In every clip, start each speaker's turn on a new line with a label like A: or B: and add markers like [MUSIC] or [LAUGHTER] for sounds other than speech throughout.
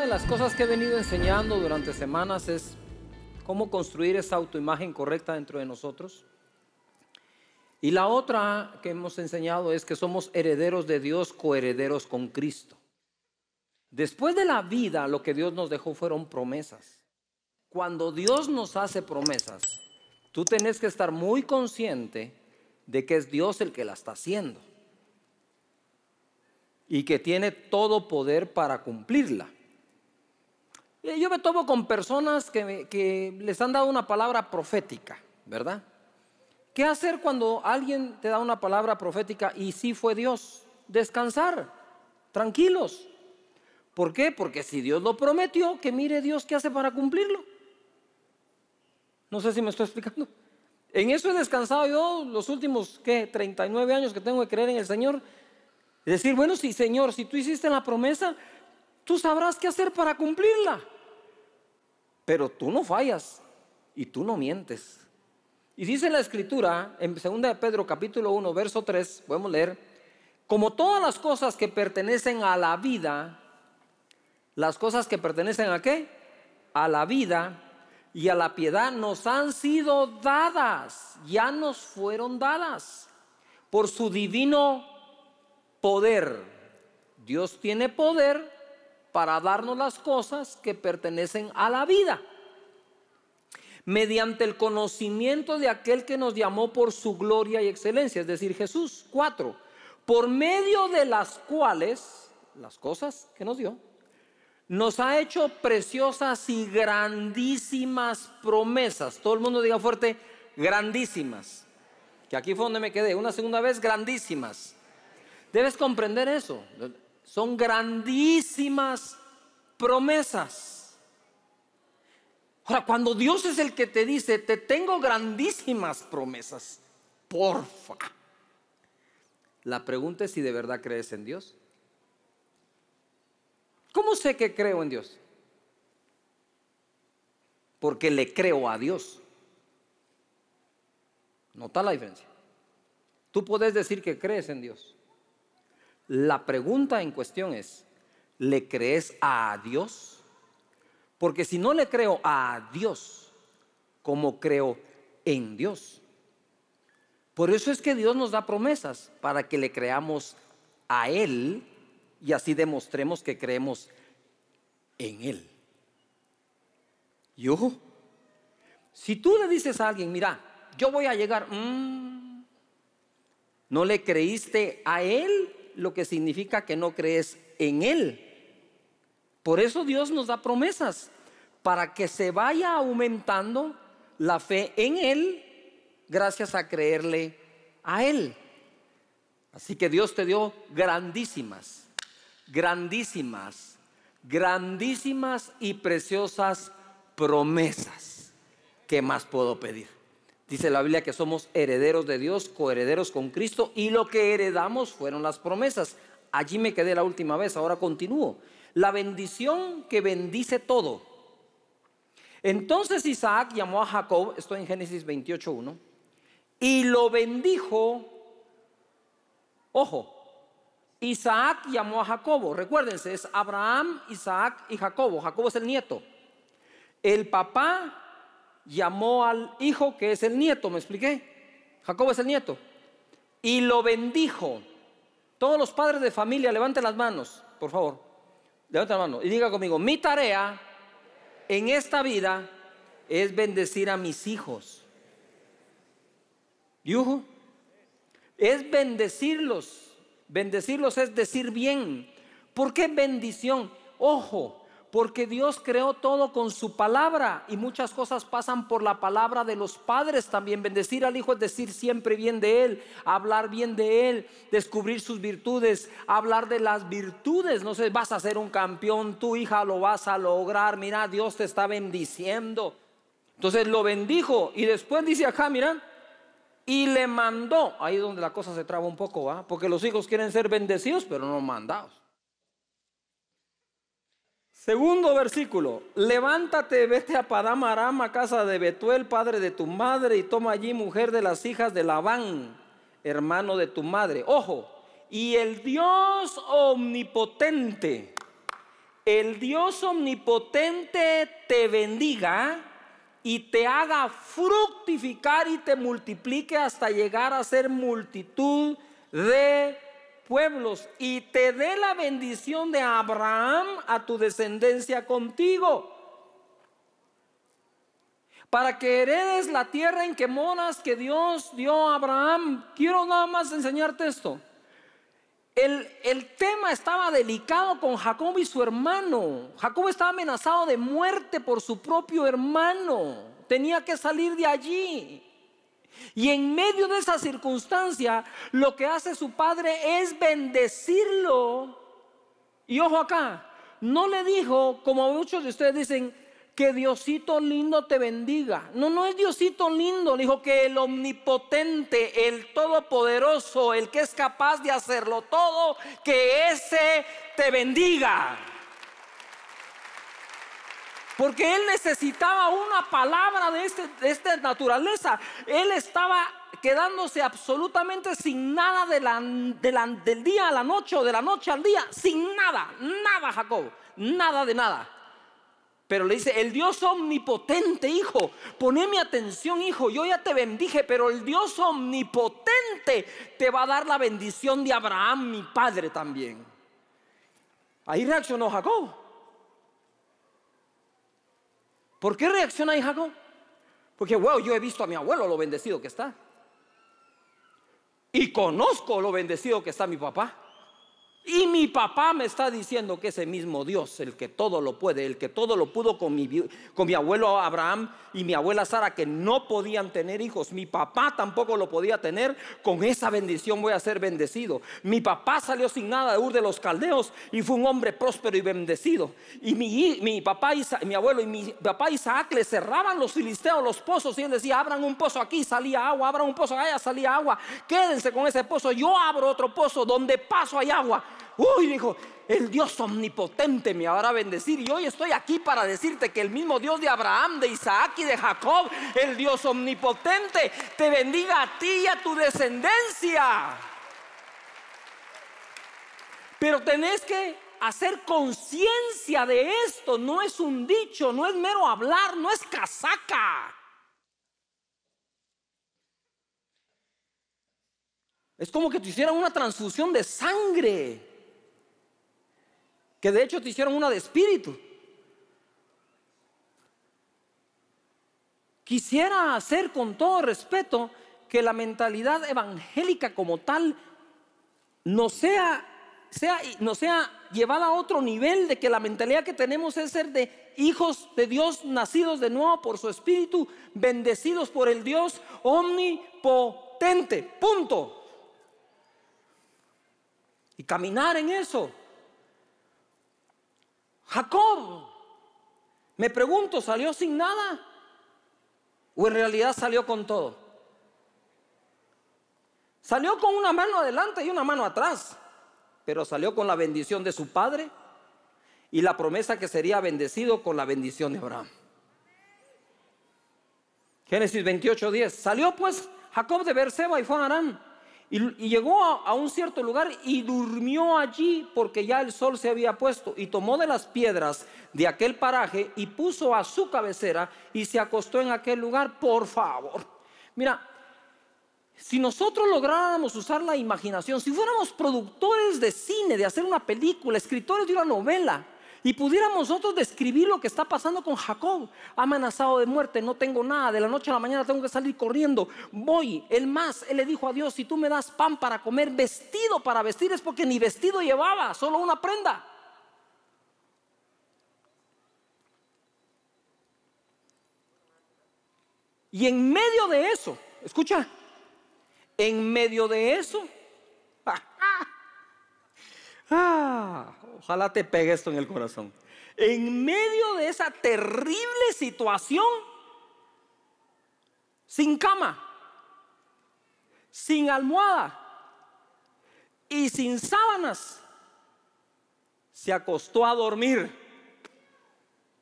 A: Una de las cosas que he venido enseñando durante semanas es cómo construir esa autoimagen correcta dentro de nosotros. Y la otra que hemos enseñado es que somos herederos de Dios, coherederos con Cristo. Después de la vida, lo que Dios nos dejó fueron promesas. Cuando Dios nos hace promesas, tú tenés que estar muy consciente de que es Dios el que la está haciendo y que tiene todo poder para cumplirla. Yo me tomo con personas que, les han dado una palabra profética, ¿verdad? ¿Qué hacer cuando alguien te da una palabra profética y sí fue Dios? Descansar, tranquilos. ¿Por qué? Porque si Dios lo prometió, que mire Dios qué hace para cumplirlo. No sé si me estoy explicando. En eso he descansado yo los últimos, ¿qué? 39 años que tengo que creer en el Señor. Decir, bueno, sí, Señor, si tú hiciste la promesa, tú sabrás qué hacer para cumplirla. Pero tú no fallas y tú no mientes. Y dice la escritura en 2 de Pedro capítulo 1, verso 3, podemos leer, como todas las cosas que pertenecen a la vida, las cosas que pertenecen a qué? A la vida y a la piedad nos han sido dadas, ya nos fueron dadas por su divino poder. Dios tiene poder para darnos las cosas que pertenecen a la vida mediante el conocimiento de aquel que nos llamó por su gloria y excelencia, es decir, Jesús. Cuatro, por medio de las cuales, las cosas que nos dio, nos ha hecho preciosas y grandísimas promesas. Todo el mundo diga fuerte, grandísimas. Que aquí fue donde me quedé. Una segunda vez, grandísimas. Debes comprender eso. Son grandísimas promesas. Ahora, cuando Dios es el que te dice, te tengo grandísimas promesas, porfa. La pregunta es si de verdad crees en Dios. ¿Cómo sé que creo en Dios? Porque le creo a Dios. Nota la diferencia. Tú puedes decir que crees en Dios. La pregunta en cuestión es, ¿le crees a Dios? Porque si no le creo a Dios, ¿cómo creo en Dios? Por eso es que Dios nos da promesas para que le creamos a Él y así demostremos que creemos en Él. Y ojo, si tú le dices a alguien, mira, yo voy a llegar, mm, no le creíste a Él, lo que significa que no crees en Él. Por eso Dios nos da promesas, para que se vaya aumentando la fe en Él gracias a creerle a Él. Así que Dios te dio grandísimas, grandísimas, grandísimas y preciosas promesas. ¿Qué más puedo pedir? Dice la Biblia que somos herederos de Dios, coherederos con Cristo y lo que heredamos fueron las promesas. Allí me quedé la última vez, ahora continúo. La bendición que bendice todo. Entonces Isaac llamó a Jacob, estoy en Génesis 28.1, y lo bendijo. Ojo, Isaac llamó a Jacobo, recuérdense, es Abraham, Isaac y Jacobo. Jacobo es el nieto. El papá llamó al hijo que es el nieto, ¿me expliqué? Jacobo es el nieto. Y lo bendijo. Todos los padres de familia, levanten las manos, por favor. Levanten las manos y diga conmigo, mi tarea en esta vida es bendecir a mis hijos. ¿Yujo? Es bendecirlos. Bendecirlos es decir bien. ¿Por qué bendición? Ojo, porque Dios creó todo con su palabra y muchas cosas pasan por la palabra de los padres también. Bendecir al hijo es decir siempre bien de él, hablar bien de él, descubrir sus virtudes, hablar de las virtudes. No sé, vas a ser un campeón, tu hija lo vas a lograr. Mira, Dios te está bendiciendo. Entonces lo bendijo y después dice acá, mira, y le mandó. Ahí es donde la cosa se traba un poco, ¿va? Porque los hijos quieren ser bendecidos, pero no mandados. Segundo versículo, levántate, vete a Padam Aram, a casa de Betuel, padre de tu madre, y toma allí mujer de las hijas de Labán, hermano de tu madre. Ojo, y el Dios omnipotente, el Dios omnipotente te bendiga y te haga fructificar y te multiplique hasta llegar a ser multitud de pueblos y te dé la bendición de Abraham a tu descendencia contigo. Para que heredes la tierra en que moras que Dios dio a Abraham. Quiero nada más enseñarte esto. El, el, tema estaba delicado con Jacob y su hermano. Jacob estaba amenazado de muerte por su propio hermano. Tenía que salir de allí. Y en medio de esa circunstancia, lo que hace su padre es bendecirlo. Y ojo acá, no le dijo, como muchos de ustedes dicen, que Diosito lindo te bendiga. No, no es Diosito lindo, dijo que el omnipotente, el todopoderoso, el que es capaz de hacerlo todo, que ese te bendiga. Porque él necesitaba una palabra de, este, de esta naturaleza. Él estaba quedándose absolutamente sin nada del día a la noche o de la noche al día. Sin nada, nada Jacob, nada de nada. Pero le dice, el Dios omnipotente, hijo, poneme atención, hijo, yo ya te bendije, pero el Dios omnipotente te va a dar la bendición de Abraham, mi padre también. Ahí reaccionó Jacob. ¿Por qué reacciona ahí Jacob? Porque, wow, yo he visto a mi abuelo lo bendecido que está. Y conozco lo bendecido que está mi papá. Y mi papá me está diciendo que ese mismo Dios, el que todo lo puede, el que todo lo pudo con mi, con mi abuelo Abraham y mi abuela Sara, que no podían tener hijos, mi papá tampoco lo podía tener, con esa bendición voy a ser bendecido. Mi papá salió sin nada de Ur de los Caldeos y fue un hombre próspero y bendecido. Y mi, mi papá, mi abuelo y mi papá Isaac le cerraban los filisteos los pozos y él decía, abran un pozo aquí, salía agua, abran un pozo allá, salía agua, quédense con ese pozo, yo abro otro pozo donde paso hay agua. Uy, dijo, el Dios omnipotente me habrá bendecir. Y hoy estoy aquí para decirte que el mismo Dios de Abraham, de Isaac y de Jacob, el Dios omnipotente, te bendiga a ti y a tu descendencia. Pero tenés que hacer conciencia de esto. No es un dicho, no es mero hablar, no es casaca. Es como que te hicieran una transfusión de sangre que de hecho te hicieron una de espíritu. Quisiera hacer con todo respeto que la mentalidad evangélica como tal no sea, sea, no sea llevada a otro nivel de que la mentalidad que tenemos es ser de hijos de Dios nacidos de nuevo por su espíritu, bendecidos por el Dios omnipotente. Punto. Y caminar en eso. Jacob, me pregunto, ¿salió sin nada? ¿O en realidad salió con todo? Salió con una mano adelante y una mano atrás, pero salió con la bendición de su padre y la promesa que sería bendecido con la bendición de Abraham. Génesis 28, 10. Salió pues Jacob de Berseba y fue a Arán y, llegó a, un cierto lugar y durmió allí porque ya el sol se había puesto. Y tomó de las piedras de aquel paraje y puso a su cabecera y se acostó en aquel lugar. Por favor. Mira, si nosotros lográramos usar la imaginación, si fuéramos productores de cine, de hacer una película, escritores de una novela, y pudiéramos nosotros describir lo que está pasando con Jacob, amenazado de muerte, no tengo nada, de la noche a la mañana tengo que salir corriendo, voy, el más, él le dijo a Dios, si tú me das pan para comer, vestido para vestir, es porque ni vestido llevaba, solo una prenda. Y en medio de eso, escucha, en medio de eso, ah, ojalá te pegue esto en el corazón. En medio de esa terrible situación, sin cama, sin almohada y sin sábanas, se acostó a dormir.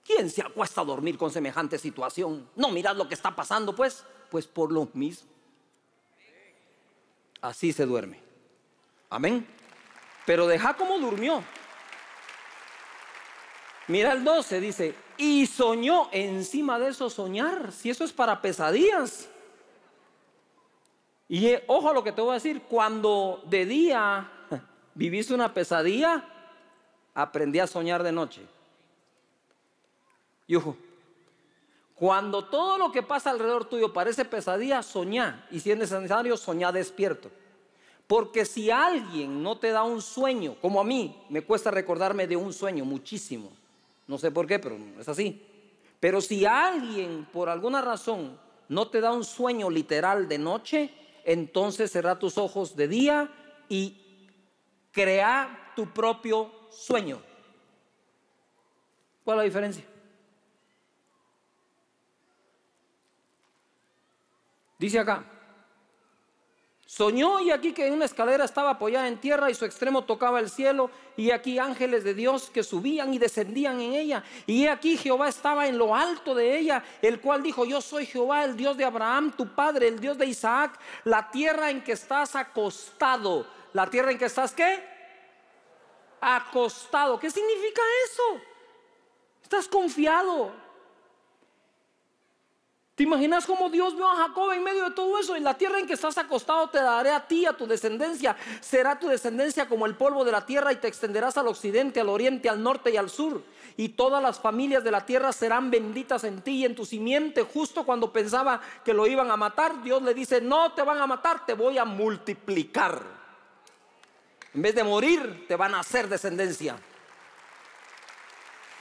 A: ¿Quién se acuesta a dormir con semejante situación? No, mirad lo que está pasando, pues. Pues por lo mismo. Así se duerme. Amén. Pero deja como durmió. Mira el 12, dice, y soñó encima de eso soñar, si eso es para pesadillas. Y eh, ojo a lo que te voy a decir, cuando de día [LAUGHS] viviste una pesadilla, aprendí a soñar de noche. Y ojo, cuando todo lo que pasa alrededor tuyo parece pesadilla, soñá. Y si es necesario, soñá despierto. Porque si alguien no te da un sueño, como a mí, me cuesta recordarme de un sueño muchísimo. No sé por qué, pero es así. Pero si alguien por alguna razón no te da un sueño literal de noche, entonces cerrá tus ojos de día y crea tu propio sueño. ¿Cuál es la diferencia? Dice acá, Soñó y aquí que una escalera estaba apoyada en tierra y su extremo tocaba el cielo y aquí ángeles de Dios que subían y descendían en ella. Y aquí Jehová estaba en lo alto de ella, el cual dijo, yo soy Jehová, el Dios de Abraham, tu padre, el Dios de Isaac, la tierra en que estás acostado. ¿La tierra en que estás qué? Acostado. ¿Qué significa eso? Estás confiado, ¿Te imaginas cómo Dios vio a Jacob en medio de todo eso? En la tierra en que estás acostado te daré a ti, a tu descendencia. Será tu descendencia como el polvo de la tierra y te extenderás al occidente, al oriente, al norte y al sur. Y todas las familias de la tierra serán benditas en ti y en tu simiente. Justo cuando pensaba que lo iban a matar, Dios le dice, no te van a matar, te voy a multiplicar. En vez de morir, te van a hacer descendencia.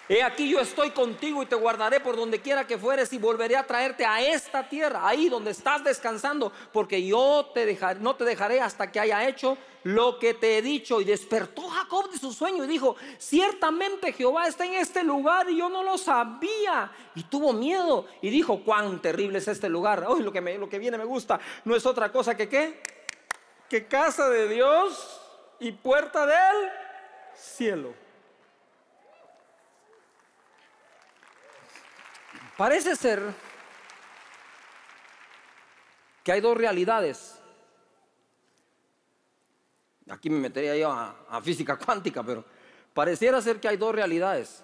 A: He aquí yo estoy contigo y te guardaré por donde quiera que fueres y volveré a traerte a esta tierra, ahí donde estás descansando, porque yo te dejaré, no te dejaré hasta que haya hecho lo que te he dicho. Y despertó Jacob de su sueño y dijo, ciertamente Jehová está en este lugar y yo no lo sabía. Y tuvo miedo y dijo, cuán terrible es este lugar. Hoy lo que, lo que viene me gusta, no es otra cosa que qué, que casa de Dios y puerta del cielo. Parece ser que hay dos realidades. Aquí me metería yo a, física cuántica, pero pareciera ser que hay dos realidades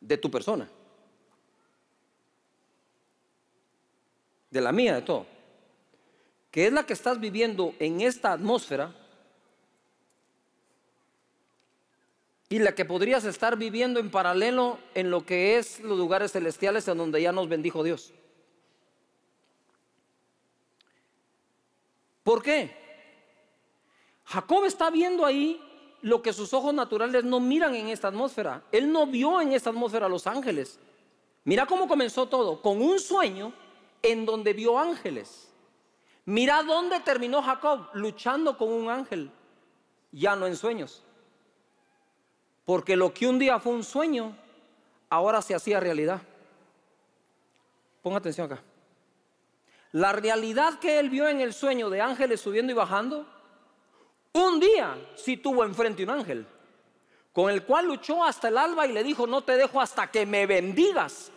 A: de tu persona. De la mía, de todo. Que es la que estás viviendo en esta atmósfera y la que podrías estar viviendo en paralelo en lo que es los lugares celestiales en donde ya nos bendijo Dios. ¿Por qué? Jacob está viendo ahí lo que sus ojos naturales no miran en esta atmósfera. Él no vio en esta atmósfera a los ángeles. Mira cómo comenzó todo, con un sueño en donde vio ángeles. Mira dónde terminó Jacob, luchando con un ángel, ya no en sueños. Porque lo que un día fue un sueño, ahora se hacía realidad. Ponga atención acá. La realidad que él vio en el sueño de ángeles subiendo y bajando, un día sí tuvo enfrente un ángel, con el cual luchó hasta el alba y le dijo, no te dejo hasta que me bendigas.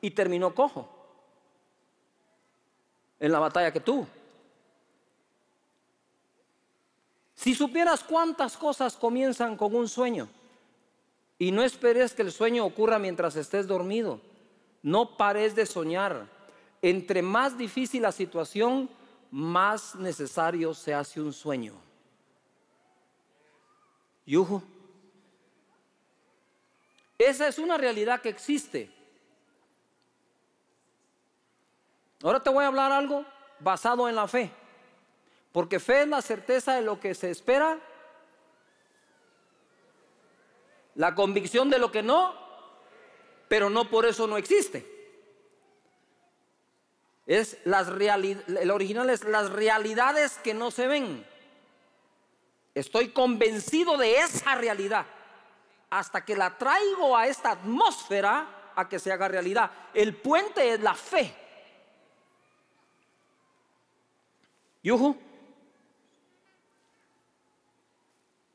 A: Y terminó cojo en la batalla que tuvo. Si supieras cuántas cosas comienzan con un sueño, y no esperes que el sueño ocurra mientras estés dormido. No pares de soñar. Entre más difícil la situación, más necesario se hace un sueño. Yujo. Esa es una realidad que existe. Ahora te voy a hablar algo basado en la fe. Porque fe es la certeza de lo que se espera la convicción de lo que no, pero no por eso no existe. Es las el original es las realidades que no se ven. Estoy convencido de esa realidad hasta que la traigo a esta atmósfera a que se haga realidad. El puente es la fe. Yuhu.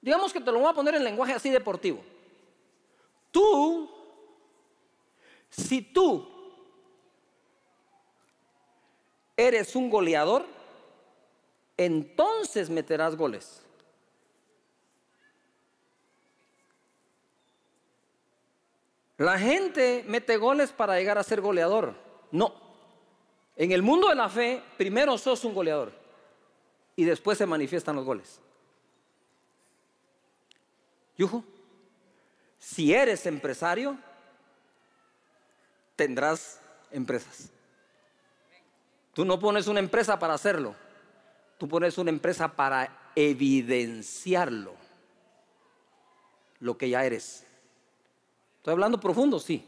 A: Digamos que te lo voy a poner en lenguaje así deportivo. Tú, si tú eres un goleador, entonces meterás goles. La gente mete goles para llegar a ser goleador. No. En el mundo de la fe, primero sos un goleador y después se manifiestan los goles. Yujo, si eres empresario, tendrás empresas. Tú no pones una empresa para hacerlo, tú pones una empresa para evidenciarlo, lo que ya eres. Estoy hablando profundo, sí.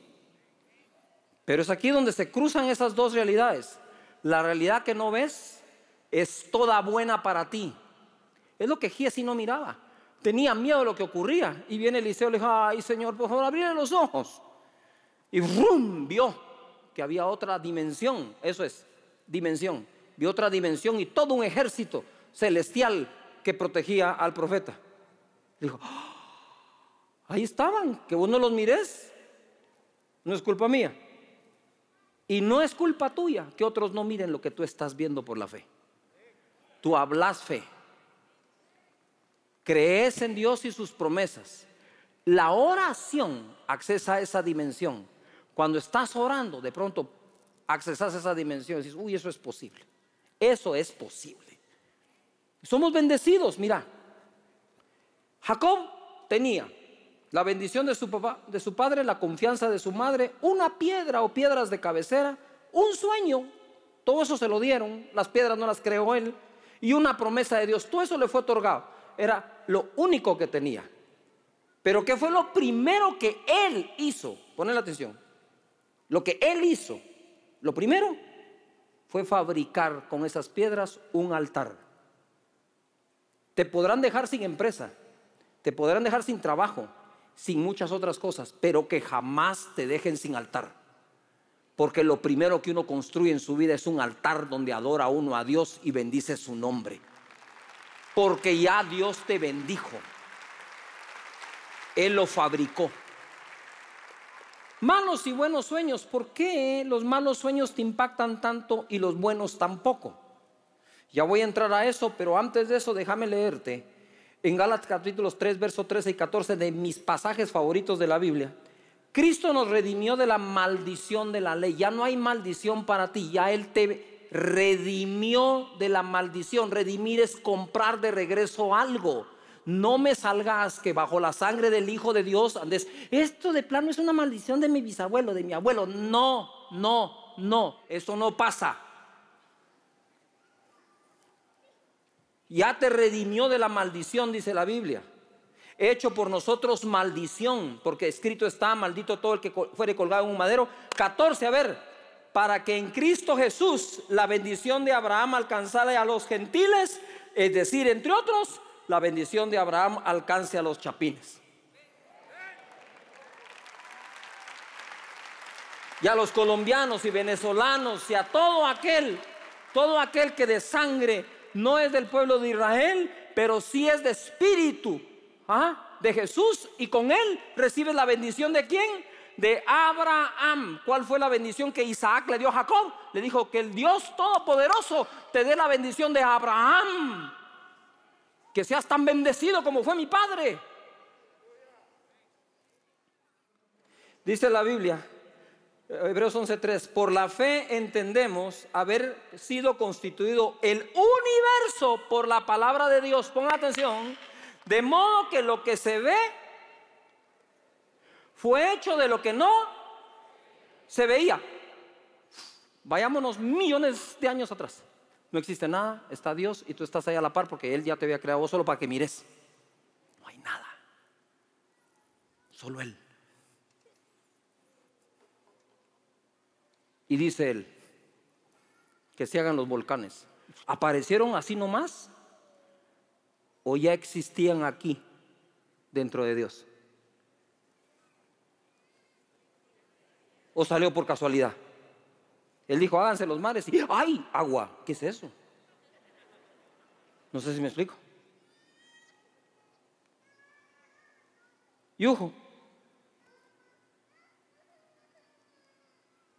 A: Pero es aquí donde se cruzan esas dos realidades. La realidad que no ves es toda buena para ti. Es lo que Giesi no miraba. Tenía miedo de lo que ocurría. Y viene Eliseo y le dijo, ay Señor, por favor, abrire los ojos. Y ¡rum! vio que había otra dimensión. Eso es, dimensión. Vio otra dimensión y todo un ejército celestial que protegía al profeta. Dijo, ¡Ah! Ahí estaban, que vos no los mires. No es culpa mía. Y no es culpa tuya que otros no miren lo que tú estás viendo por la fe. Tú hablas fe. Crees en Dios y sus promesas. La oración accesa a esa dimensión. Cuando estás orando, de pronto accesas a esa dimensión y dices, uy, eso es posible. Eso es posible. Somos bendecidos, mira. Jacob tenía la bendición de su papá, de su padre, la confianza de su madre, una piedra o piedras de cabecera, un sueño, todo eso se lo dieron, las piedras no las creó él, y una promesa de Dios, todo eso le fue otorgado, era lo único que tenía. Pero ¿qué fue lo primero que él hizo? Ponen la atención. Lo que él hizo, lo primero fue fabricar con esas piedras un altar. Te podrán dejar sin empresa, te podrán dejar sin trabajo, sin muchas otras cosas, pero que jamás te dejen sin altar. Porque lo primero que uno construye en su vida es un altar donde adora uno a Dios y bendice su nombre. Porque ya Dios te bendijo. Él lo fabricó. Malos y buenos sueños, ¿por qué los malos sueños te impactan tanto y los buenos tampoco? Ya voy a entrar a eso, pero antes de eso déjame leerte en Gálatas capítulos 3, versos 13 y 14 de mis pasajes favoritos de la Biblia. Cristo nos redimió de la maldición de la ley. Ya no hay maldición para ti, ya Él te redimió de la maldición. Redimir es comprar de regreso algo. No me salgas que bajo la sangre del Hijo de Dios andes. Esto de plano es una maldición de mi bisabuelo, de mi abuelo. No, no, no. Eso no pasa. Ya te redimió de la maldición, dice la Biblia. Hecho por nosotros maldición, porque escrito está, maldito todo el que fuere colgado en un madero. 14, a ver, para que en Cristo Jesús la bendición de Abraham alcanzara a los gentiles, es decir, entre otros, la bendición de Abraham alcance a los chapines. Y a los colombianos y venezolanos y a todo aquel, todo aquel que de sangre no es del pueblo de Israel, pero sí es de espíritu ¿ah? de Jesús y con él recibes la bendición de quién? De Abraham. ¿Cuál fue la bendición que Isaac le dio a Jacob? Le dijo que el Dios Todopoderoso te dé la bendición de Abraham. Que seas tan bendecido como fue mi padre. Dice la Biblia, Hebreos 11:3, por la fe entendemos haber sido constituido el universo por la palabra de Dios. Ponga atención, de modo que lo que se ve fue hecho de lo que no se veía. Vayámonos millones de años atrás. No existe nada, está Dios y tú estás ahí a la par porque Él ya te había creado solo para que mires. No hay nada, solo Él. Y dice él, que se hagan los volcanes. ¿Aparecieron así nomás? ¿O ya existían aquí dentro de Dios? ¿O salió por casualidad? Él dijo, háganse los mares y ¡ay! Agua. ¿Qué es eso? No sé si me explico. Y ojo,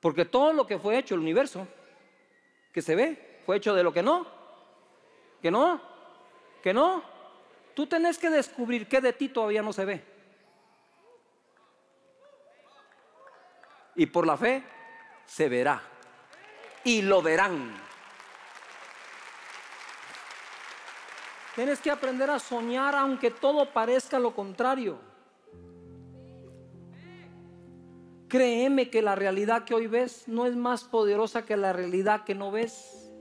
A: Porque todo lo que fue hecho, el universo, que se ve, fue hecho de lo que no. Que no. Que no. Tú tenés que descubrir qué de ti todavía no se ve. Y por la fe se verá. Y lo verán. Tienes que aprender a soñar aunque todo parezca lo contrario. Créeme que la realidad que hoy ves no es más poderosa que la realidad que no ves.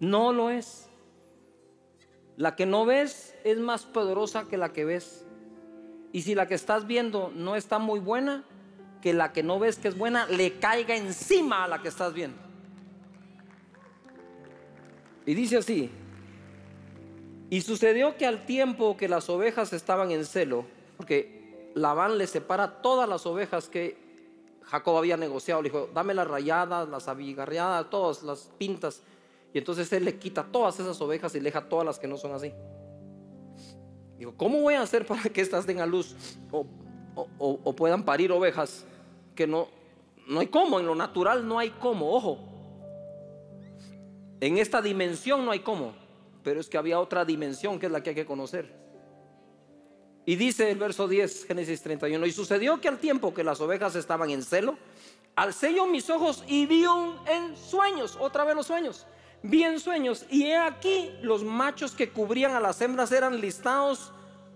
A: No lo es. La que no ves es más poderosa que la que ves. Y si la que estás viendo no está muy buena, que la que no ves que es buena le caiga encima a la que estás viendo. Y dice así, y sucedió que al tiempo que las ovejas estaban en celo, porque Labán le separa todas las ovejas que Jacob había negociado, le dijo, dame las rayadas, las abigarreadas, todas las pintas y entonces él le quita todas esas ovejas y le deja todas las que no son así. Digo, ¿cómo voy a hacer [LAUGHS] para que estas den a luz o, puedan parir ovejas que no, no hay cómo, en lo natural no hay cómo, ojo. En esta dimensión no hay cómo, pero es que había otra dimensión que es la que hay que conocer. Y dice el verso 10, Génesis 31, y sucedió que al tiempo que las ovejas estaban en celo, alcé yo mis ojos y vi en sueños, otra vez los sueños, vi en sueños y he aquí los machos que cubrían a las hembras eran listados,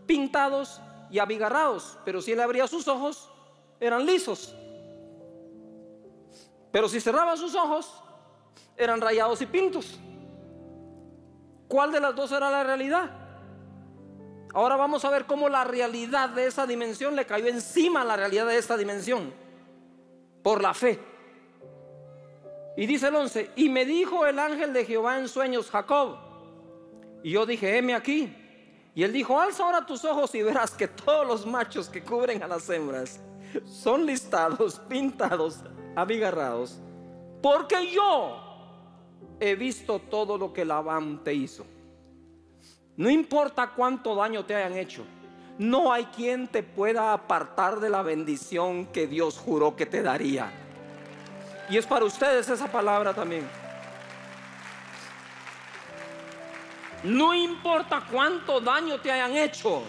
A: pintados y abigarrados, pero si él abría sus ojos, eran lisos. Pero si cerraba sus ojos, eran rayados y pintos. ¿Cuál de las dos era la realidad? Ahora vamos a ver cómo la realidad de esa dimensión le cayó encima a la realidad de esta dimensión por la fe. Y dice el 11, y me dijo el ángel de Jehová en sueños, Jacob. Y yo dije, heme aquí. Y él dijo, alza ahora tus ojos y verás que todos los machos que cubren a las hembras son listados, [LAUGHS] pintados, abigarrados. Porque yo he visto todo lo que Labán te hizo. No importa cuánto daño te hayan hecho. No hay quien te pueda apartar de la bendición que Dios juró que te daría. Y es para ustedes esa palabra también. No importa cuánto daño te hayan hecho,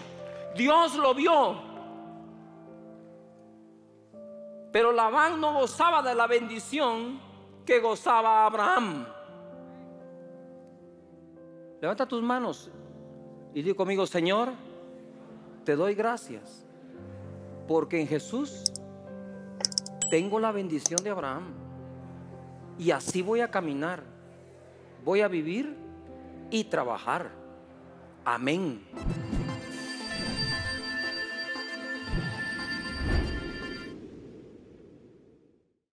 A: Dios lo vio. Pero Labán no gozaba de la bendición que gozaba Abraham. Levanta tus manos y di conmigo, Señor, te doy gracias, porque en Jesús tengo la bendición de Abraham. Y así voy a caminar. Voy a vivir y trabajar. Amén.